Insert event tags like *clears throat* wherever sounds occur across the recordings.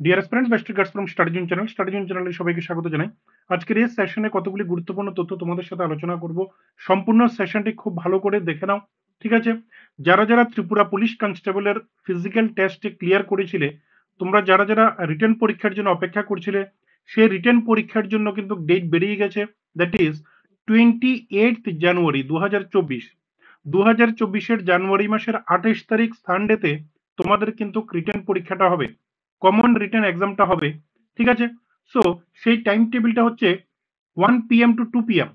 Dear friends best regards from Studyzone channel Studyzone চ্যানেলে সবাইকে স্বাগত জানাই। আজকের এই সেশনে কতগুলি গুরুত্বপূর্ণ তথ্য তোমাদের সাথে আলোচনা করব, সম্পূর্ণ সেশনটি খুব ভালো করে দেখে নাও, ঠিক আছে? যারা যারা ত্রিপুরা পুলিশ কনস্টেবলের ফিজিক্যাল টেস্টে ক্লিয়ার করেছিলে, তোমরা যারা যারা রিটার্ন পরীক্ষার জন্য অপেক্ষা করছিলে, সেই রিটার্ন পরীক্ষার জন্য কিন্তু ডেট বেরিয়ে গেছে that is twenty eight January দু হাজার চব্বিশ। দু হাজার চব্বিশের জানুয়ারি মাসের আঠাশ তারিখ সানডেতে তোমাদের কিন্তু রিটার্ন পরীক্ষাটা হবে। কমন রিটার্ন এক্সামটা হবে, ঠিক আছে? সো সেই টাইম টেবিলটা হচ্ছে one PM two two PM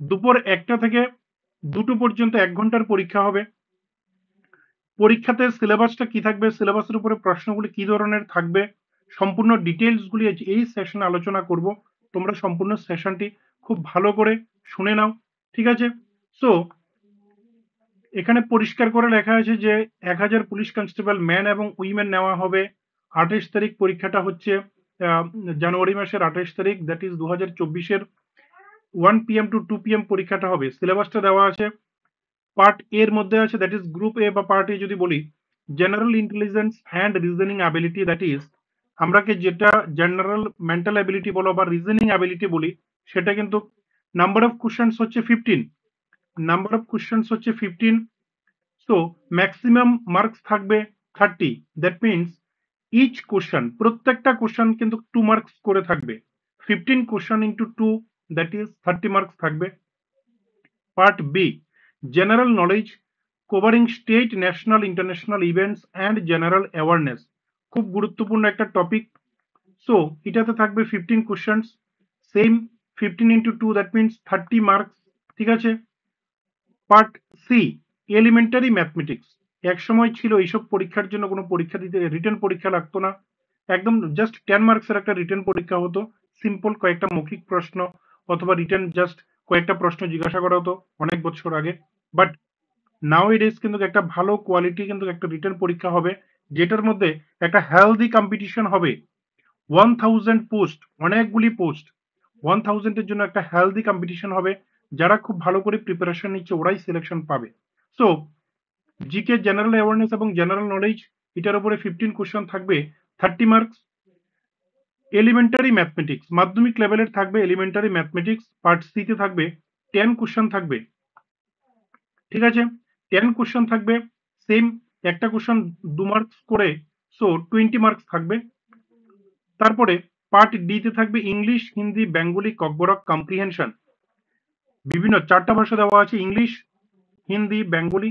দুপুর একটা থেকে দুটো পর্যন্ত এক ঘণ্টার পরীক্ষা হবে। পরীক্ষাতে সিলেবাসটা কি থাকবে? সিলেবাসের উপরে প্রশ্নগুলি কি ধরনের থাকবে? সম্পূর্ণ ডিটেলসগুলি এই সেশনে আলোচনা করব। তোমরা সম্পূর্ণ সেশনটি খুব ভালো করে শুনে নাও, ঠিক আছে? সো এখানে পরিষ্কার করে লেখা আছে যে, এক হাজার পুলিশ কনস্টেবল ম্যান এবং উইমেন নেওয়া হবে। আঠাশ তারিখ পরীক্ষাটা হচ্ছে জানুয়ারি মাসের আঠাশ তারিখ দ্যাট ইজ দু হাজার চব্বিশের one PM two two PM পরীক্ষাটা হবে। সিলেবাসটা দেওয়া আছে। পার্ট এর মধ্যে আছে দ্যাট ইজ গ্রুপ এ বা পার্ট এ যদি বলি general intelligence and reasoning ability that is আমরাকে যেটা জেনারেল মেন্টাল অ্যাবিলিটি বলো বা রিজনিং অ্যাবিলিটি বলি, সেটা কিন্তু নাম্বার অফ কোশ্চেন্স হচ্ছে ফিফটিন নাম্বার অফ কোশ্চেন্স হচ্ছে ফিফটিন সো ম্যাক্সিমাম মার্কস থাকবে thirty that means each question প্রত্যেকটা কোশ্চেন কিন্তু টু মার্কস করে থাকবে। Fifteen question into two that is thirty marks থাকবে। Part B general knowledge covering state national international events and general awareness খুব গুরুত্বপূর্ণ একটা topic so এটাতে থাকবে fifteen questions same fifteen into two that means thirty marks ঠিক আছে? Part C elementary mathematics এক সময় ছিল এইসব পরীক্ষার জন্য কোনো পরীক্ষা দিতে রিটার্ন পরীক্ষা লাগতো না। একদম জাস্ট টেন মার্কসের একটা রিটার্ন পরীক্ষা হতো। সিম্পল কয়েকটা মৌখিক প্রশ্ন অথবা রিটার্ন জাস্ট কয়েকটা প্রশ্ন জিজ্ঞাসা করা হতো অনেক বছর আগে। বাট নাও ইট ইজ কিন্তু একটা ভালো কোয়ালিটি কিন্তু একটা রিটার্ন পরীক্ষা হবে, যেটার মধ্যে একটা হেলদি কম্পিটিশন হবে। ওয়ান থাউজেন্ড পোস্ট অনেকগুলি পোস্ট ওয়ান থাউজেন্ডের জন্য একটা হেলদি কম্পিটিশন হবে। যারা খুব ভালো করে প্রিপারেশন নিচ্ছে, ওরাই সিলেকশন পাবে। সো জিকে জেনারেল অ্যাওয়ারনেস এবং জেনারেল নলেজ এটার উপরে ফিফটিন কোশ্চেন থাকবে থার্টি মার্কস এলিমেন্টারি ম্যাথমেটিক্স মাধ্যমিক লেভেলের থাকবে এলিমেন্টারি ম্যাথমেটিক্স পার্ট সিতে থাকবে টেন কোশ্চেন থাকবে। ঠিক আছে? টেন কোশ্চেন থাকবে সেম একটা কোশ্চেন দু মার্কস করে সো টোয়েন্টি মার্কস থাকবে। তারপরে পার্ট ডিতে থাকবে ইংলিশ হিন্দি বেঙ্গলি ককবরক কম্প্রিহেনশন বিভিন্ন চারটা ভাষা দেওয়া আছে ইংলিশ হিন্দি বেঙ্গলি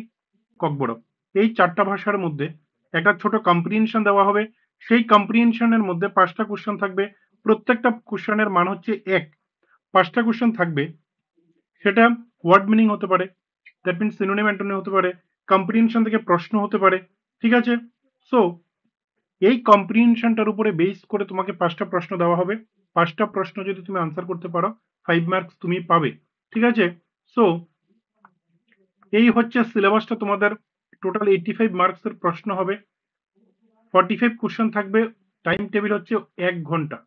ককবরক এই চারটা ভাষার মধ্যে একটা ছোট কম্প্রিহেনশন দেওয়া হবে। সেই কম্প্রিহেনশনের মধ্যে পাঁচটা কোশ্চেন থাকবে। প্রত্যেকটা কোশ্চেনের মান হচ্ছে এক। পাঁচটা কোশ্চেন থাকবে। সেটা ওয়ার্ড মিনিং হতে পারে দ্যাট মিনস সিনোনিম অ্যান্টোনি হতে পারে কম্প্রিহেনশন থেকে প্রশ্ন হতে পারে, ঠিক আছে? সো এই কম্প্রিহেনশনটার উপরে বেস করে তোমাকে পাঁচটা প্রশ্ন দেওয়া হবে। পাঁচটা প্রশ্ন যদি তুমি আনসার করতে পারো ফাইভ মার্কস তুমি পাবে, ঠিক আছে? সো এই হচ্ছে সিলেবাসটা তোমাদের টোটাল এইটি ফাইভ মার্কসের প্রশ্ন হবে। ফর্টি ফাইভ কোশ্চেন থাকবে টাইম টেবিল হচ্ছে এক ঘণ্টা।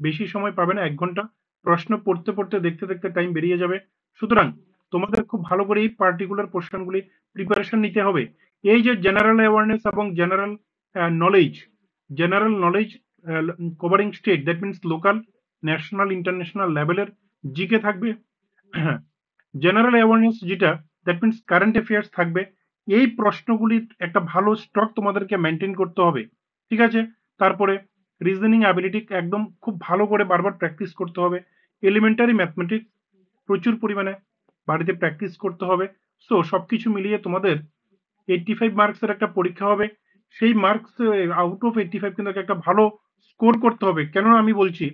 বেশি সময় পাবে না, এক ঘণ্টা। প্রশ্ন পড়তে পড়তে, দেখতে দেখতে টাইম বেরিয়ে যাবে। সুতরাং তোমাদের খুব ভালো করে এই পার্টিকুলার পোর্শনগুলি প্রিপারেশন নিতে হবে। এই যে জেনারেল অ্যাওয়ারনেস এবং general knowledge general knowledge covering state that means local national international লেভেলের জিকে থাকবে। *clears throat* জেনারেল অ্যাওয়ারনেস যেটা দ্যাট মিনস কারেন্ট অ্যাফেয়ার্স থাকবে। এই প্রশ্নগুলির একটা ভালো স্টক তোমাদেরকে মেনটেন করতে হবে, ঠিক আছে? তারপরে রিজনিং অ্যাবিলিটি একদম খুব ভালো করে বারবার প্র্যাকটিস করতে হবে। এলিমেন্টারি ম্যাথমেটিক্স প্রচুর পরিমাণে বাড়িতে প্র্যাকটিস করতে হবে। সো সবকিছু মিলিয়ে তোমাদের এইটটি ফাইভ মার্কসের একটা পরীক্ষা হবে। সেই marks out of eighty five কিন্তু একটা ভালো স্কোর করতে হবে। কেন আমি বলছি,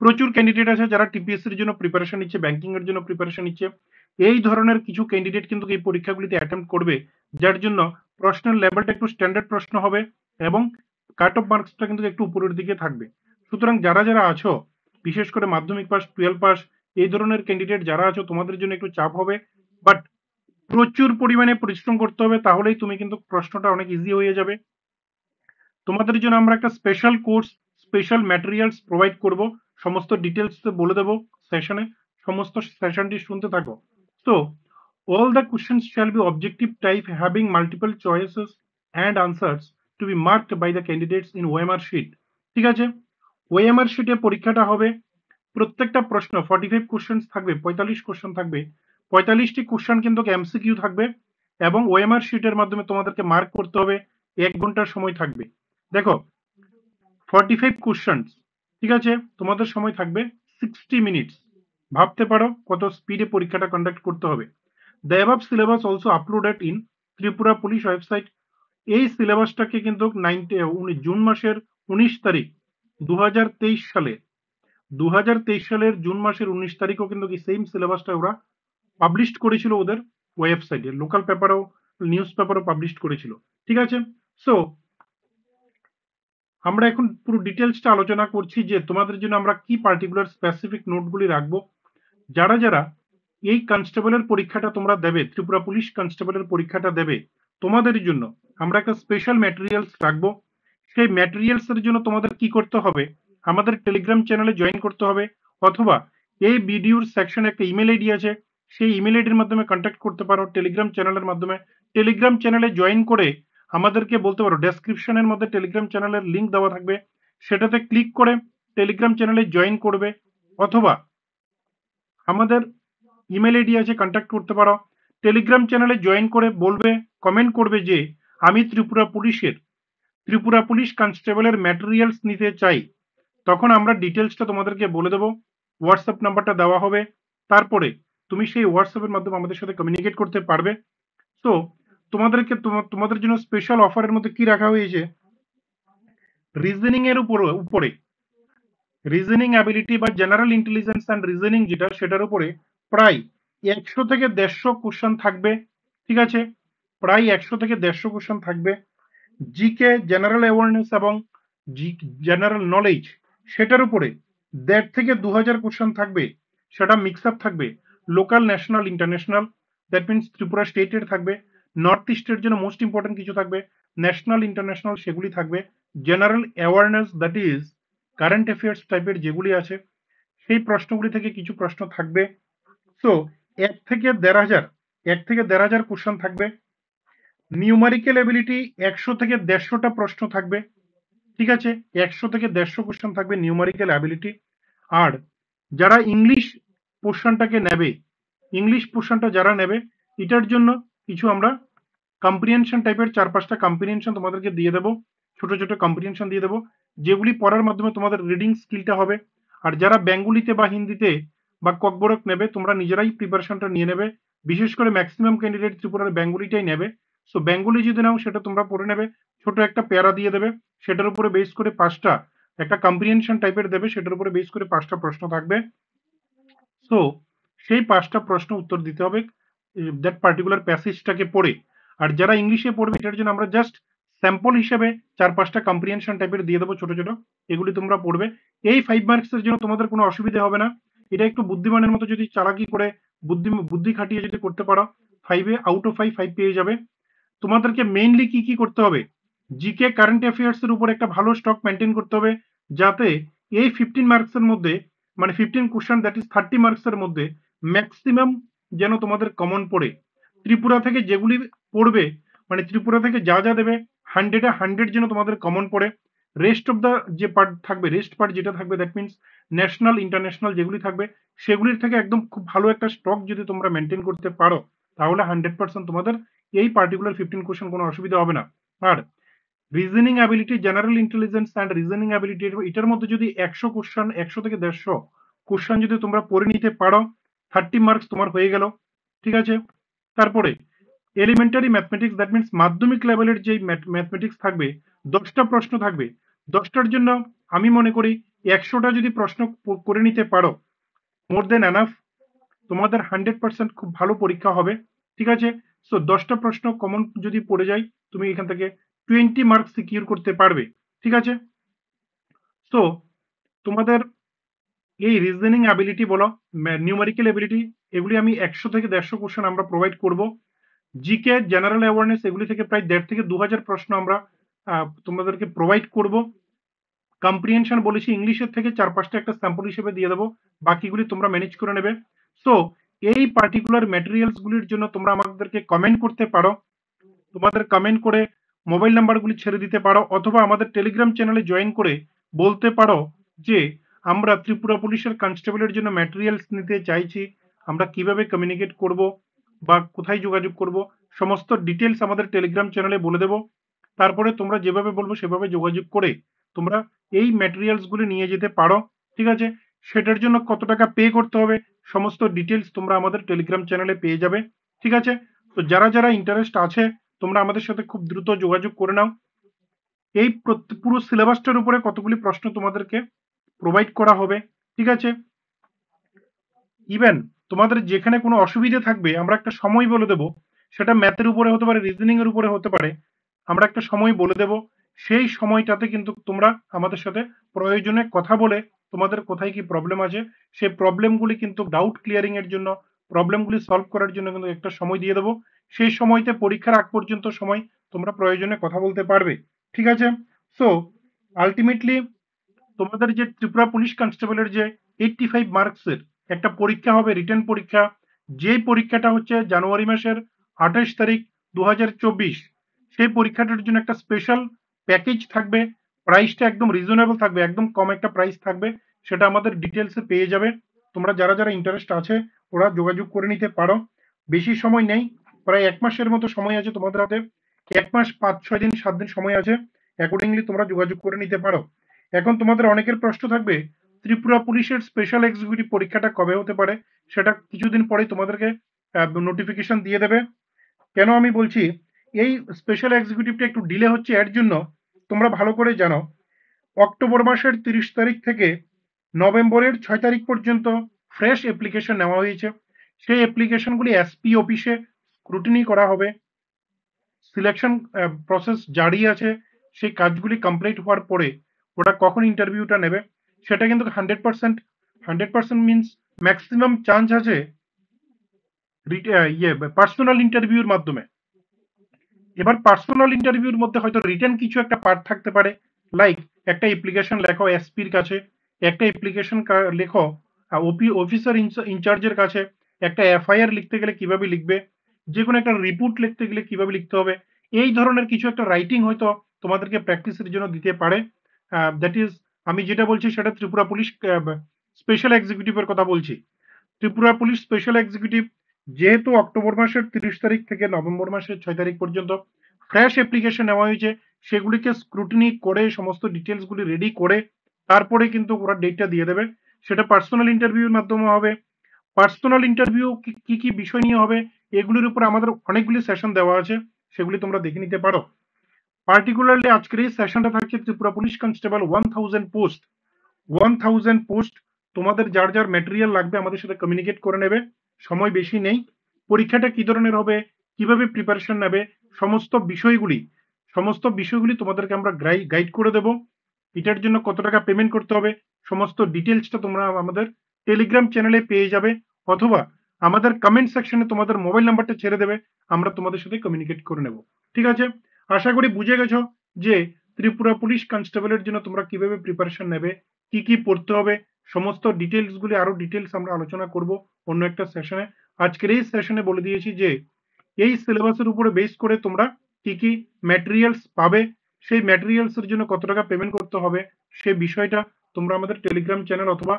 প্রচুর ক্যান্ডিডেট আছে যারা টিপিএস এর জন্য প্রিপারেশন নিচ্ছে ব্যাংকিং এর জন্য প্রিপারেশন নিচ্ছে। এই ধরনের কিছু ক্যান্ডিডেট কিন্তু এই পরীক্ষাগুলিতে অ্যাটেম্প করবে, যার জন্য প্রশ্নের লেভেলটা একটু স্ট্যান্ডার্ড প্রশ্ন হবে এবং কাট অফ মার্কসটা কিন্তু একটু উপরের দিকে থাকবে। সুতরাং যারা যারা আছো, বিশেষ করে মাধ্যমিক পাস টুয়েলভ পাস, এই ধরনের ক্যান্ডিডেট যারা আছো, তোমাদের জন্য একটু চাপ হবে। বাট প্রচুর পরিমাণে পরিশ্রম করতে হবে, তাহলেই তুমি কিন্তু প্রশ্নটা অনেক ইজি হয়ে যাবে। তোমাদের জন্য আমরা একটা special course special materials provide করব। সমস্ত ডিটেলস বলে দেবো সেশনে সমস্ত সেশনটি শুনতে থাকো। So, all the questions shall be objective type having multiple choices and answers to be marked by the candidates in OMR sheet. ঠিক আছে? ওএমআর শিটে পরীক্ষাটা হবে প্রত্যেকটা প্রশ্ন ফর্টি ফাইভ কোশ্চেন থাকবে পঁয়তাল্লিশ কোশ্চেন থাকবে। পঁয়তাল্লিশটি কোশ্চেন কিন্তু এমসিকিউ থাকবে এবং ওএমআর শিটের মাধ্যমে তোমাদেরকে মার্ক করতে হবে এক ঘণ্টার সময় থাকবে। দেখো ফর্টি ফাইভ কোশ্চেন ঠিক আছে? তোমাদের সময় থাকবে সিক্সটি মিনিটস ভাবতে পারো কত স্পিডে পরীক্ষাটা কন্ডাক্ট করতে হবে। The syllabus also uploaded in Tripura police website এই সিলেবাসটাকে কিন্তু নাইনটি জুন মাসের উনিশ তারিখ দু সালে, দুহাজার তেইশ সালের জুন মাসের উনিশ তারিখও কিন্তু সেম সিলেবাসটা ওরা পাবলিশ করেছিল ওদের ওয়েবসাইটে লোকাল পেপারও নিউজ পেপারও পাবলিশ করেছিল। ঠিক আছে? সো আমরা এখন পুরো ডিটেলসটা আলোচনা করছি যে তোমাদের জন্য আমরা কি পার্টিকুলার স্পেসিফিক নোটগুলি রাখব। যারা যারা এই কনস্টেবলের পরীক্ষাটা তোমরা দেবে, ত্রিপুরা পুলিশ কনস্টেবলের পরীক্ষাটা দেবে, তোমাদের জন্য আমরা একটা স্পেশাল ম্যাটেরিয়ালস রাখব। সেই ম্যাটেরিয়ালস এর জন্য তোমাদের কি করতে হবে? আমাদের টেলিগ্রাম চ্যানেলে জয়েন করতে হবে অথবা এই ভিডিওর সেকশনে একটা ইমেল আইডি আছে, সেই ইমেল আইডির মাধ্যমে কন্ট্যাক্ট করতে পারো টেলিগ্রাম চ্যানেলের মাধ্যমে। টেলিগ্রাম চ্যানেলে জয়েন করে আমাদেরকে বলতে পারো ডেসক্রিপশনের মধ্যে টেলিগ্রাম চ্যানেলের লিঙ্ক দেওয়া থাকবে। সেটাতে ক্লিক করে টেলিগ্রাম চ্যানেলে জয়েন করবে। অথবা আমাদের ইমেল আইডি আছে কন্ট্যাক্ট করতে পারো। টেলিগ্রাম চ্যানেলে জয়েন করে বলবে কমেন্ট করবে যে, আমি ত্রিপুরা পুলিশের, ত্রিপুরা পুলিশ কনস্টেবলের ম্যাটেরিয়ালস নিতে চাই। তখন আমরা ডিটেলসটা তোমাদেরকে বলে দেবো হোয়াটসঅ্যাপ নাম্বারটা দেওয়া হবে। তারপরে তুমি সেই হোয়াটসঅ্যাপের মাধ্যমে আমাদের সাথে কমিউনিকেট করতে পারবে। তো তোমাদেরকে তোমাদের জন্য স্পেশাল অফারের মধ্যে কি রাখা হয়েছে? রিজনিং এর উপরে উপরে। রিজনিং অ্যাবিলিটি বা জেনারেল ইন্টেলিজেন্স অ্যান্ড রিজনিং যেটা সেটার উপরে প্রায় একশো থেকে দেড়শো কোশ্চেন থাকবে, ঠিক আছে? প্রায় একশো থেকে দেড়শো কোশ্চেন থাকবে। জিকে জেনারেল অ্যাওয়ারনেস এবং জি জেনারেল নলেজ সেটার উপরে দেড় থেকে দু হাজার কোশ্চেন থাকবে, সেটা মিক্স আপ থাকবে। Local national international that means Tripura স্টেটের থাকবে। নর্থ ইস্টের জন্য মোস্ট ইম্পর্টেন্ট কিছু থাকবে। ন্যাশনাল ইন্টারন্যাশনাল সেগুলি থাকবে। General awareness that is current affairs টাইপের যেগুলি আছে, সেই প্রশ্নগুলি থেকে কিছু প্রশ্ন থাকবে। সো এক থেকে দেড় হাজার, এক থেকে দেড় হাজার কোশ্চেন থাকবে। নিউমারিক্যাল এবিলিটি একশো থেকে দেড়শোটা প্রশ্ন থাকবে। ঠিক আছে? একশো থেকে দেড়শো কোশ্চেন থাকবে নিউমারিক্যাল অ্যাবিলিটি আর যারা ইংলিশ পোর্শনটাকে নেবে ইংলিশ পোর্শনটা যারা নেবে, এটার জন্য কিছু আমরা কম্প্রিহেনশন টাইপের চার পাঁচটা কম্প্রিহেনশন তোমাদেরকে দিয়ে দেবো। ছোট ছোট কম্প্রিহেনশন দিয়ে দেবো। যেগুলি পড়ার মাধ্যমে তোমাদের রিডিং স্কিলটা হবে। আর যারা বেঙ্গলিতে বা হিন্দিতে বা ককবরক নেবে, তোমরা নিজেরাই প্রিপারেশনটা নিয়ে নেবে। বিশেষ করে ম্যাক্সিমাম ক্যান্ডিডেট ত্রিপুরার বেঙ্গলিটাই নেবে। সো বেঙ্গলি যদি নাও, সেটা তোমরা পড়ে নেবে। ছোট একটা প্যারা দিয়ে দেবে। সেটার উপরে বেস করে পাঁচটা, একটা কম্প্রিহেনশন টাইপের দেবে। সেটার উপরে বেস করে পাঁচটা প্রশ্ন থাকবে। সো সেই পাঁচটা প্রশ্ন উত্তর দিতে হবে দ্যাট পার্টিকুলার প্যাসেজটাকে পড়ে। আর যারা ইংলিশে পড়বে, এটার জন্য আমরা জাস্ট স্যাম্পল হিসেবে চার পাঁচটা কম্প্রিহেনশন টাইপের দিয়ে দেবো ছোট ছোট। এগুলি তোমরা পড়বে। এই ফাইভ মার্কসের জন্য তোমাদের কোনো অসুবিধা হবে না। এটা একটু বুদ্ধিমানের মতো যদি চালাকি করে, বুদ্ধি বুদ্ধি খাটিয়ে যদি করতে পারো ফাইভে আউট অফ ফাইভ ফাইভ পেয়ে যাবে। তোমাদেরকে মেইনলি কি কি করতে হবে? জিকে কারেন্ট অ্যাফেয়ার্স এর উপর একটা ভালো স্টক মেনটেন করতে হবে, যাতে এই ফিফটিন মার্কসের মধ্যে মানে fifteen question that is thirty মার্কসের মধ্যে ম্যাক্সিমাম যেন তোমাদের কমন পড়ে। ত্রিপুরা থেকে যেগুলি পড়বে মানে ত্রিপুরা থেকে যা যা দেবে হান্ড্রেডে হান্ড্রেড যেন তোমাদের কমন পড়ে। রেস্ট অফ দ্য যে পার্ট থাকবে রেস্ট পার্ট যেটা থাকবে দ্যাট মিনস ন্যাশনাল ইন্টারন্যাশনাল যেগুলি থাকবে, সেগুলির থেকে একদম খুব ভালো একটা স্টক যদি তোমরা মেনটেন করতে পারো, তাহলে হান্ড্রেড পার্সেন্ট তোমাদের এই পার্টিকুলার ফিফটিন কোশ্চেন কোনো অসুবিধা হবে না। আর reasoning ability general intelligence and reasoning ability এটার মধ্যে যদি একশো কোশ্চেন একশো থেকে দেড়শো কোশ্চেন যদি তোমরা পড়ে নিতে পারো থার্টি মার্কস তোমার হয়ে গেল, ঠিক আছে? তারপরে এলিমেন্টারি ম্যাথমেটিক্স দ্যাট মিনস মাধ্যমিক লেভেলের যে ম্যাথমেটিক্স থাকবে, দশটা প্রশ্ন থাকবে। দশটার জন্য আমি মনে করি একশোটা যদি প্রশ্ন করে নিতে পারো মোর দেন এনাফ তোমাদের হান্ড্রেড পার্সেন্ট খুব ভালো পরীক্ষা হবে, ঠিক আছে? সো দশটা প্রশ্ন কমন যদি পড়ে যায়, তুমি এখান থেকে টোয়েন্টি মার্কস সিকিউর করতে পারবে, ঠিক আছে? সো তোমাদের এই রিজনিং অ্যাবিলিটি বলো নিউমারিক্যাল অ্যাবিলিটি এগুলি আমি একশো থেকে দেড়শো কোশ্চেন আমরা প্রোভাইড করব। জিকে জেনারেল অ্যাওয়ারনেস এগুলি থেকে প্রায় দেড় থেকে দু হাজার প্রশ্ন আমরা তোমাদেরকে প্রোভাইড করব। কম্প্রিহেনশন বলেছি ইংলিশের থেকে চার পাঁচটা একটা স্যাম্পল হিসেবে দিয়ে দেবো, বাকিগুলি তোমরা ম্যানেজ করে নেবে। সো এই পার্টিকুলার ম্যাটেরিয়ালস গুলির জন্য তোমরা আমাদেরকে কমেন্ট করতে পারো। তোমাদের কমেন্ট করে মোবাইল নাম্বারগুলি ছেড়ে দিতে পারো, অথবা আমাদের টেলিগ্রাম চ্যানেলে জয়েন করে বলতে পারো যে, আমরা ত্রিপুরা পুলিশের কনস্টেবলের জন্য ম্যাটেরিয়ালস নিতে চাইছি, আমরা কীভাবে কমিউনিকেট করব বা কোথায় যোগাযোগ করব, সমস্ত ডিটেলস আমাদের টেলিগ্রাম চ্যানেলে বলে দেব। তারপরে তোমরা যেভাবে বলব সেভাবে যোগাযোগ করে তোমরা এই ম্যাটেরিয়ালস গুলি নিয়ে যেতে পারো, ঠিক আছে? সেটার জন্য কত টাকা পে করতে হবে, সমস্ত ডিটেলস তোমরা আমাদের টেলিগ্রাম চ্যানেলে পেয়ে যাবে, ঠিক আছে? তো যারা যারা ইন্টারেস্ট আছে, তোমরা আমাদের সাথে খুব দ্রুত যোগাযোগ করে নাও। এই পুরো সিলেবাসটার উপরে কতগুলি প্রশ্ন তোমাদেরকে প্রোভাইড করা হবে, ঠিক আছে? ইভেন তোমাদের যেখানে কোনো অসুবিধা থাকবে, আমরা একটা সময় বলে দেব। সেটা ম্যাথের উপরে হতে পারে রিজনিং এর উপরে হতে পারে। আমরা একটা সময় বলে দেব। সেই সময়টাতে কিন্তু তোমরা আমাদের সাথে প্রয়োজনে কথা বলে তোমাদের কোথায় কি প্রবলেম আছে, সেই প্রবলেমগুলি কিন্তু ডাউট ক্লিয়ারিং এর জন্য প্রবলেমগুলি সলভ করার জন্য কিন্তু একটা সময় দিয়ে দেবো। সেই সময়তে পরীক্ষার আগ পর্যন্ত সময় তোমরা প্রয়োজনে কথা বলতে পারবে। ঠিক আছে? সো আলটিমেটলি তোমাদের যে ত্রিপুরা পুলিশ কনস্টেবলের যে এইটটি ফাইভ মার্কসের একটা পরীক্ষা হবে রিটার্ন পরীক্ষা। যে পরীক্ষাটা হচ্ছে জানুয়ারি মাসের আঠাশ তারিখ দু হাজার চব্বিশ, সেই পরীক্ষাটার জন্য একটা স্পেশাল প্যাকেজ থাকবে। প্রাইসটা একদম রিজনেবল থাকবে, একদম কম একটা প্রাইস থাকবে, সেটা আমাদের ডিটেলসে পেয়ে যাবে। তোমরা যারা যারা ইন্টারেস্ট আছে, ওরা যোগাযোগ করে নিতে পারো। বেশি সময় নেই, প্রায় এক মাসের মতো সময় আছে তোমাদের হাতে। এক মাস পাঁচ, ছয় দিন, সাত দিন সময় আছে। অ্যাকর্ডিংলি তোমরা যোগাযোগ করে নিতে পারো। এখন তোমাদের অনেকের প্রশ্ন থাকবে ত্রিপুরা পুলিশের স্পেশাল এক্সিকিউটিভ পরীক্ষাটা কবে হতে পারে, সেটা কিছুদিন পরে তোমাদেরকে নোটিফিকেশন দিয়ে দেবে। কেন আমি বলছি, এই স্পেশাল এক্সিকিউটিভটা একটু ডিলে হচ্ছে এর জন্য, তোমরা ভালো করে জানো, অক্টোবর মাসের তিরিশ তারিখ থেকে নভেম্বরের ছয় তারিখ পর্যন্ত ফ্রেশ অ্যাপ্লিকেশন নেওয়া হয়েছে। সেই অ্যাপ্লিকেশনগুলি এসপি অফিসে স্ক্রুটিনি করা হবে। সিলেকশন প্রসেস জারি আছে। সেই কাজগুলি কমপ্লিট হওয়ার পরে ওটা কখন ইন্টারভিউটা নেবে? সেটা কিন্তু hundred percent hundred percent means maximum chance আছে ইয়ে পার্সোনাল ইন্টারভিউর মাধ্যমে। এবার পার্সোনাল ইন্টারভিউর মধ্যে হয়তো রিটার্ন কিছু একটা পার্ট থাকতে পারে লাইক একটা অ্যাপ্লিকেশন লেখো এসপির কাছে, একটা অ্যাপ্লিকেশন লেখো ওপি অফিসার ইনচার্জের কাছে, একটা এফআইআর লিখতে গেলে কীভাবে লিখবে যে কোনো একটা রিপোর্ট লিখতে গেলে কীভাবে লিখতে হবে, এই ধরনের কিছু একটা রাইটিং হয়তো তোমাদেরকে প্র্যাকটিসের জন্য দিতে পারে দ্যাট ইজ আমি যেটা বলছি সেটা ত্রিপুরা পুলিশ স্পেশাল এক্সিকিউটিভের কথা বলছি। ত্রিপুরা পুলিশ স্পেশাল এক্সিকিউটিভ যেহেতু অক্টোবর মাসের তিরিশ তারিখ থেকে নভেম্বর মাসের ছয় তারিখ পর্যন্ত ফ্রেশ অ্যাপ্লিকেশন নেওয়া হয়েছে, সেগুলিকে স্ক্রুটিনি করে, সমস্ত ডিটেলসগুলি রেডি করে, তারপরে কিন্তু ওরা ডেটটা দিয়ে দেবে। সেটা পার্সোনাল ইন্টারভিউর মাধ্যমে হবে। পার্সোনাল ইন্টারভিউ কি কি বিষয় নিয়ে হবে, এগুলির উপর আমাদের অনেকগুলি সেশন দেওয়া আছে, সেগুলি তোমরা দেখে নিতে পারো। পার্টিকুলারলি আজকের এই সেশনটা থাকছে Tripura police constable one thousand post one thousand post তোমাদের যার যার ম্যাটেরিয়াল লাগবে আমাদের সাথে কমিউনিকেট করে নেবে। সময় বেশি নেই। পরীক্ষাটা কি ধরনের হবে? কীভাবে প্রিপারেশন নেবে? সমস্ত বিষয়গুলি সমস্ত বিষয়গুলি তোমাদেরকে আমরা গাইড করে দেব। এটার জন্য কত টাকা পেমেন্ট করতে হবে? সমস্ত ডিটেলসটা তোমরা আমাদের টেলিগ্রাম চ্যানেলে পেয়ে যাবে। অথবা আমাদের কমেন্ট সেকশনে তোমাদের মোবাইল নাম্বারটা ছেড়ে দেবে। আমরা তোমাদের সাথে কমিউনিকেট করে নেব। ঠিক আছে? আশা করি বুঝে গেছো যে ত্রিপুরা পুলিশ কনস্টেবলের জন্য তোমরা কীভাবে প্রিপারেশন নেবে, কি কি পড়তে হবে, সমস্ত ডিটেলস গুলি আরও ডিটেলস আমরা আলোচনা করব অন্য একটা সেশনে আজকের এই সেশনে বলে দিয়েছি যে, এই সিলেবাসের উপরে বেস করে তোমরা কি কি ম্যাটেরিয়ালস পাবে, সেই ম্যাটেরিয়ালস এর জন্য কত টাকা পেমেন্ট করতে হবে, সেই বিষয়টা তোমরা আমাদের টেলিগ্রাম চ্যানেল অথবা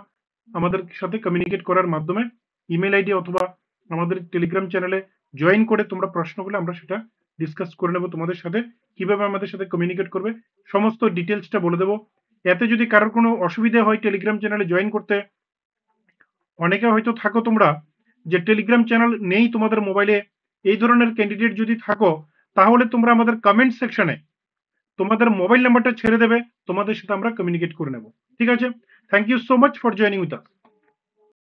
আমাদের সাথে কমিউনিকেট করার মাধ্যমে ইমেল আইডি অথবা আমাদের টেলিগ্রাম চ্যানেলে জয়েন করে তোমরা প্রশ্ন প্রশ্নগুলো আমরা সেটা ডিসকাস করে নেব তোমাদের সাথে, কীভাবে আমাদের সাথে কমিউনিকেট করবে, সমস্ত ডিটেলসটা বলে দেবো। এতে যদি কারোর কোনো অসুবিধা হয় টেলিগ্রাম চ্যানেলে জয়েন করতে, অনেকে হয়তো থাকো তোমরা, যে টেলিগ্রাম চ্যানেল নেই তোমাদের মোবাইলে এই ধরনের ক্যান্ডিডেট যদি থাকো, তাহলে তোমরা আমাদের কমেন্ট সেকশনে তোমাদের মোবাইল নাম্বারটা ছেড়ে দেবে, তোমাদের সাথে আমরা কমিউনিকেট করে নেব। ঠিক আছে? Thank you so much for joining with us